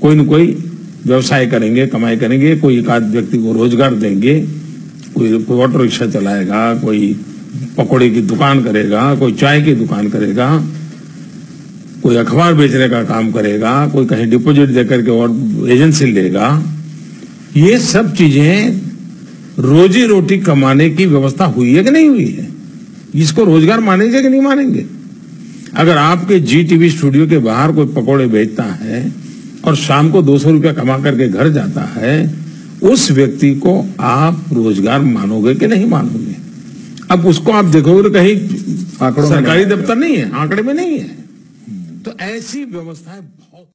कोई न कोई व्यवसाय करेंगे, कमाई करेंगे, कोई एक व्यक्ति को रोज़गार देंगे, कोई कोई ऑटो रिक्शा चलाएगा, कोई पकौड़े की दुकान करेगा, कोई चाय की दुकान करेगा, कोई अखबार बेचने का काम करेगा, कोई कहीं डिपॉजिट देकर के और एजेंसी लेगा। ये सब चीज़ें रोजी रोटी कमाने की व्यवस्था हुई है कि नहीं हुई है? इसको रोज़गार मानेंगे कि नहीं मानेंगे? अगर आपके जी टीवी स्टूडियो के बाहर कोई पकौड़े बेचता है और शाम को दो सौ रुपया कमा करके घर जाता है उस व्यक्ति को आप रोज़गार मानोगे कि नहीं मानोगे? अब उसको आप देखोगे तो कहीं आंकड़ों सरकारी दफ्तर नहीं है आंकड़े में नहीं है। तो ऐसी व्यवस्थाएँ बहुत